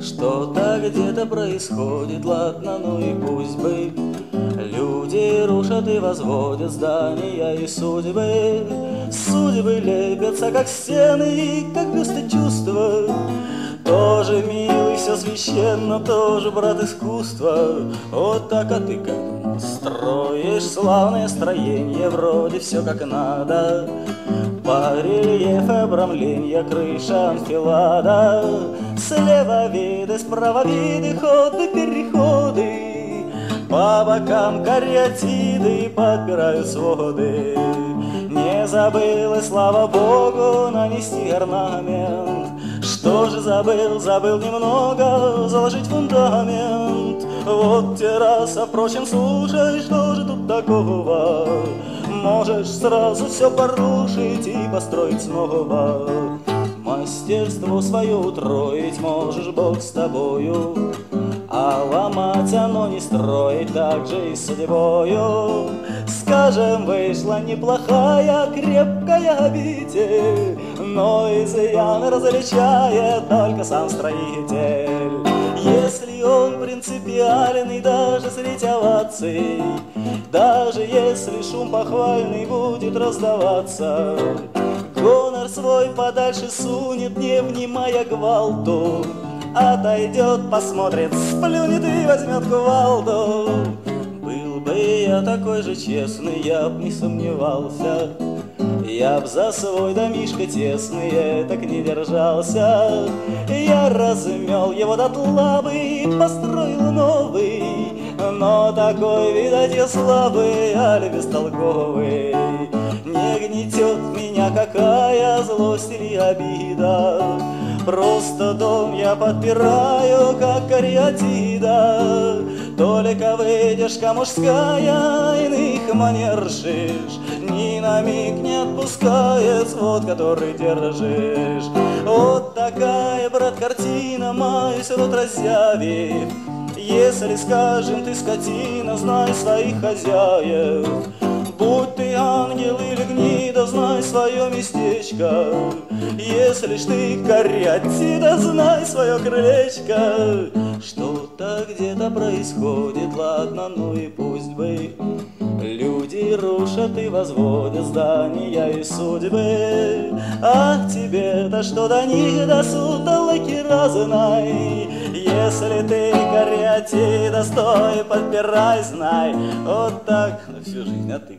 Что-то где-то происходит, ладно, ну и пусть бы Люди рушат и возводят здания и судьбы Судьбы лепятся, как стены, как бюсты чувства Тоже милый, все священно, тоже брат искусства. Вот так, а ты как строишь славное строение Вроде все как надо. Барельеф обрамления, крыша анфилада. Слева виды, справа виды, ходы, переходы. По бокам кариатиды подпирают своды. Не забыл, и слава богу, нанести орнамент Что же забыл, забыл немного. Заложить фундамент. Вот терраса, впрочем, слушай, что же тут такого? Можешь сразу все порушить и построить снова. Мастерство свое утроить можешь, Бог с тобою А ломать оно не строить так же и судьбою. Скажем, вышла неплохая крепкая обитель Но изъян различает только сам строитель. Если он принципиальный даже среди оваций даже если шум похвальный будет раздаваться Гонор свой подальше сунет, не внимая гвалту Отойдет, посмотрит, сплюнет и возьмет кувалду. Был бы я такой же честный, я б не сомневался. Я б за свой домишко тесный так не держался. Я размел его до тлабы и построил новый Но такой, видать, я слабый, аль бестолковый. Не гнетет меня какая злость или обида. Просто дом я подпираю, как кариатида. Только выдержка мужская иных манершишь Ни на миг не отпускает свод, который держишь. Вот такая, брат, картина, маюсь рот разъявив Если скажем, ты скотина, знай своих хозяев. Будь ты свое местечко. Если ж ты кариатида, знай свое крылечко. Что-то где-то происходит, ладно, ну и пусть бы. Люди рушат и возводят здания и судьбы. А тебе-то что до них до сутолоки разной Если ты кариатида, стой, подпирай, знай. Вот так на всю жизнь, а ты